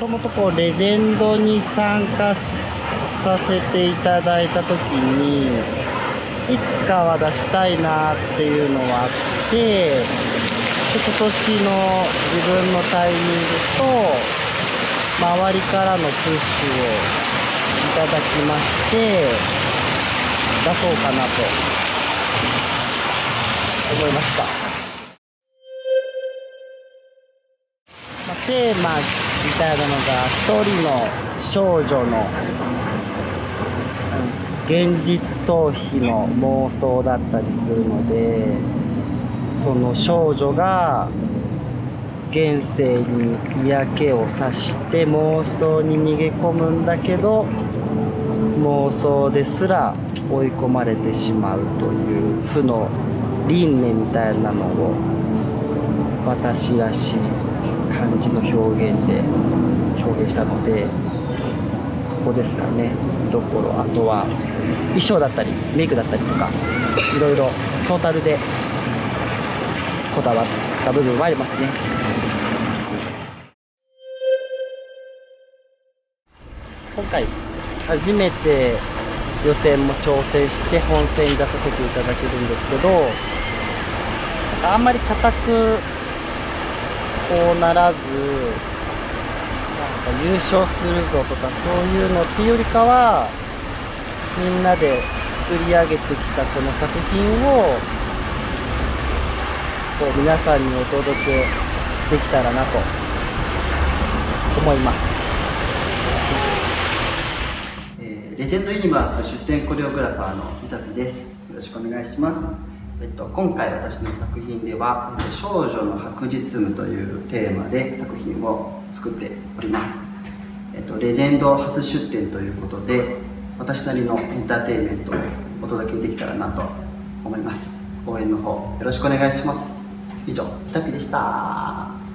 ともとこうレジェンドに参加しさせていただいた時にいつかは出したいなっていうのはあってで今年の自分のタイミングと周りからのプッシュをいただきまして出そうかなと思いました、テーマみたいなのが一人の少女の現実逃避の妄想だったりするのでその少女が現世に嫌気をさして妄想に逃げ込むんだけど妄想ですら追い込まれてしまうという負の輪廻みたいなのを私らしい。感じの表現で表現したのでそこですかね。ところあとは衣装だったりメイクだったりとかいろいろトータルでこだわった部分はありますね。今回初めて予選も挑戦して本戦に出させていただけるんですけどあんまり硬くこうならずなんか優勝するぞとかそういうのっていうよりかはみんなで作り上げてきたこの作品をこう皆さんにお届けできたらなと思います。えレジェンドユニバース出展コレオグラファーの三田です。よろしくお願いします。えっと、今回私の作品では、えっと、少女の白日夢というテーマで作品を作っております。えっと、レジェンド初出展ということで、私なりのエンターテインメントをお届けできたらなと思います。応援の方よろしくお願いします。以上、ピタピでした。